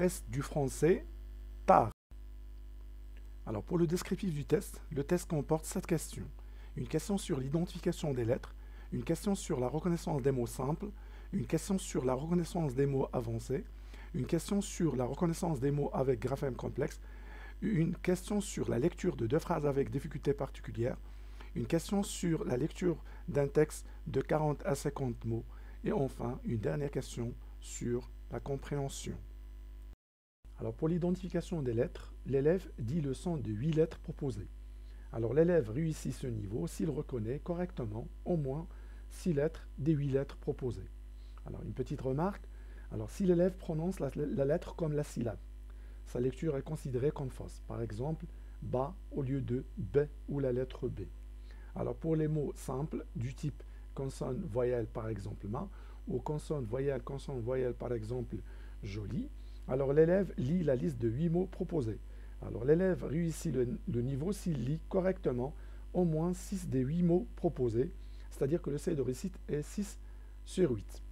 Test du français par. Alors pour le descriptif du test, le test comporte sept questions. Une question sur l'identification des lettres, une question sur la reconnaissance des mots simples, une question sur la reconnaissance des mots avancés, une question sur la reconnaissance des mots avec graphème complexe, une question sur la lecture de deux phrases avec difficulté particulière, une question sur la lecture d'un texte de 40 à 50 mots, et enfin une dernière question sur la compréhension. Alors pour l'identification des lettres, l'élève dit le son de 8 lettres proposées. Alors l'élève réussit ce niveau s'il reconnaît correctement au moins 6 lettres des 8 lettres proposées. Alors une petite remarque, alors si l'élève prononce la, la, lettre comme la syllabe, sa lecture est considérée comme fausse. Par exemple, ba au lieu de b ou la lettre b. Alors pour les mots simples du type consonne, voyelle par exemple ma, ou consonne, voyelle, consonne, voyelle par exemple joli, alors l'élève lit la liste de 8 mots proposés. Alors l'élève réussit le, niveau s'il lit correctement au moins 6 des 8 mots proposés, c'est-à-dire que le seuil de réussite est 6 sur 8.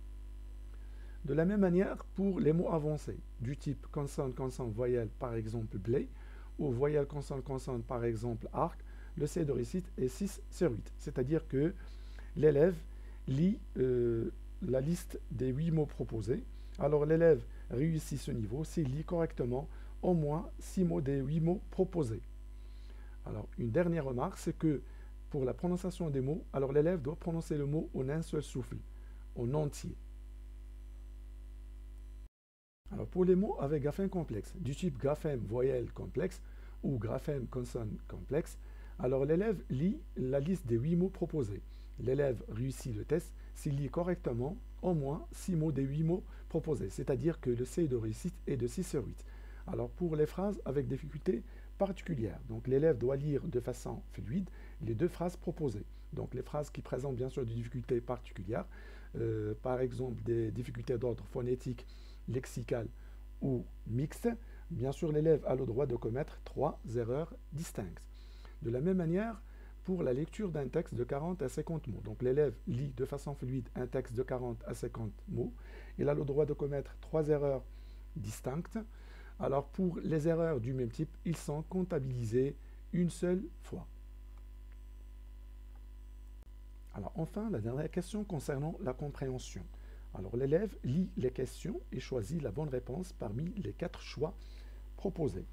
De la même manière pour les mots avancés, du type consonne, consonne, voyelle par exemple blé, ou voyelle, consonne, consonne par exemple arc, le seuil de réussite est 6 sur 8. C'est-à-dire que l'élève lit euh, la liste des 8 mots proposés. Alors l'élève réussit ce niveau s'il lit correctement au moins 6 mots des 8 mots proposés. Alors, une dernière remarque, c'est que pour la prononciation des mots, alors l'élève doit prononcer le mot en un seul souffle, en entier. Alors, pour les mots avec graphème complexe, du type graphème voyelle complexe ou graphème consonne complexe, alors l'élève lit la liste des 8 mots proposés. L'élève réussit le test s'il lit correctement au moins 6 mots des 8 mots proposés, c'est-à-dire que le seuil de réussite est de 6 sur 8. Alors pour les phrases avec difficulté particulière, donc l'élève doit lire de façon fluide les deux phrases proposées. Donc les phrases qui présentent bien sûr des difficultés particulières, euh, par exemple des difficultés d'ordre phonétique, lexical ou mixte, bien sûr l'élève a le droit de commettre trois erreurs distinctes. De la même manière, pour la lecture d'un texte de 40 à 50 mots. Donc l'élève lit de façon fluide un texte de 40 à 50 mots. Il a le droit de commettre trois erreurs distinctes. Alors pour les erreurs du même type, ils sont comptabilisés une seule fois. Alors enfin, la dernière question concernant la compréhension. Alors l'élève lit les questions et choisit la bonne réponse parmi les quatre choix proposés.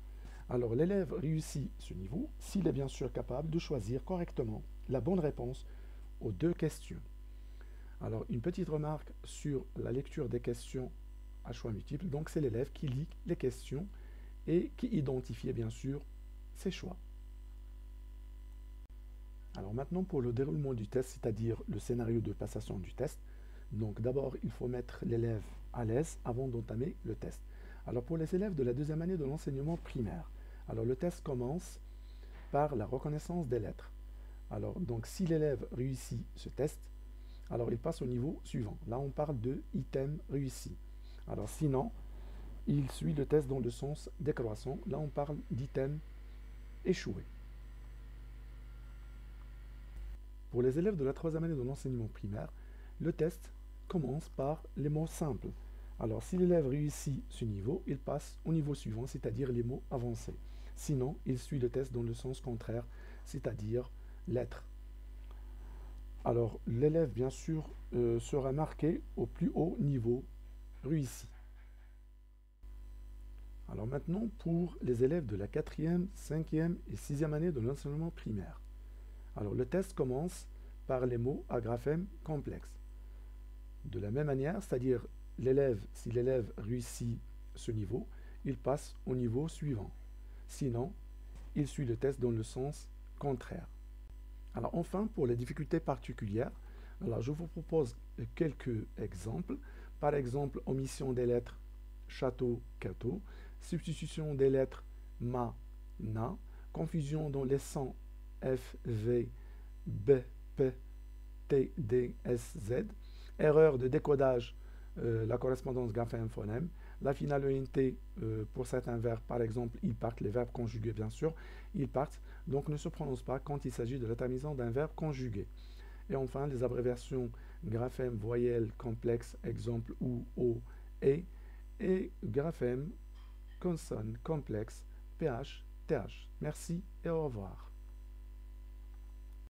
Alors l'élève réussit ce niveau s'il est bien sûr capable de choisir correctement la bonne réponse aux deux questions. Alors une petite remarque sur la lecture des questions à choix multiples. Donc c'est l'élève qui lit les questions et qui identifie bien sûr ses choix. Alors maintenant pour le déroulement du test, c'est-à-dire le scénario de passation du test. Donc d'abord il faut mettre l'élève à l'aise avant d'entamer le test. Alors pour les élèves de la deuxième année de l'enseignement primaire, alors le test commence par la reconnaissance des lettres. Alors donc si l'élève réussit ce test, alors il passe au niveau suivant. Là on parle de item réussi. Alors sinon, il suit le test dans le sens décroissant. Là on parle d'item échoué. Pour les élèves de la troisième année de l'enseignement primaire, le test commence par les mots simples. Alors si l'élève réussit ce niveau, il passe au niveau suivant, c'est-à-dire les mots avancés. Sinon, il suit le test dans le sens contraire, c'est-à-dire lettres. Alors, l'élève, bien sûr, euh, sera marqué au plus haut niveau réussi. Alors maintenant, pour les élèves de la 4e, 5e et 6e année de l'enseignement primaire. Alors, le test commence par les mots à graphème complexe. De la même manière, c'est-à-dire l'élève, si l'élève réussit ce niveau, il passe au niveau suivant. Sinon, il suit le test dans le sens contraire. Alors enfin, pour les difficultés particulières, alors je vous propose quelques exemples. Par exemple, omission des lettres château, cateau, substitution des lettres ma, na, confusion dans les sons F, V, B, P, T, D, S, Z, erreur de décodage, euh, la correspondance graphème-phonème, la finale ENT, euh, pour certains verbes, par exemple, ils partent, les verbes conjugués bien sûr, ils partent, donc ne se prononce pas quand il s'agit de la d'un verbe conjugué. Et enfin, les abréviations graphème, voyelle, complexe, exemple, ou, o, et, et graphème consonnes complexes, PH, TH. Merci et au revoir.